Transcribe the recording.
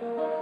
Bye.